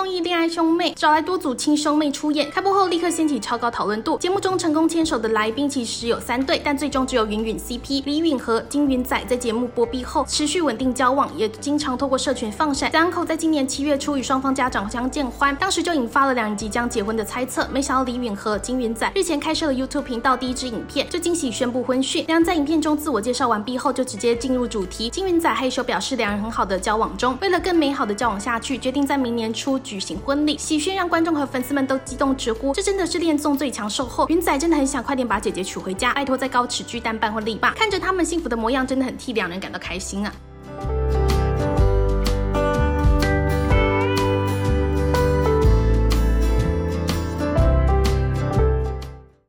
综艺《恋爱兄妹，找来多组亲兄妹出演。开播后立刻掀起超高讨论度。节目中成功牵手的来宾其实有三对，但最终只有云允 CP 李允和金云仔在节目播毕后持续稳定交往，也经常透过社群放闪。两口在今年七月初与双方家长相见欢，当时就引发了两人即将结婚的猜测。没想到李允和金云仔日前开设了 YouTube 频道，第一支影片就惊喜宣布婚讯。两人在影片中自我介绍完毕后，就直接进入主题。金云仔害羞表示两人很好的交往中，为了更美好的交往下去，决定在明年初举行婚礼。喜讯让观众和粉丝们都激动直呼，这真的是恋综最强售后。云仔真的很想快点把姐姐娶回家，拜托在高尺巨蛋办婚礼吧。看着他们幸福的模样，真的很替两人感到开心啊。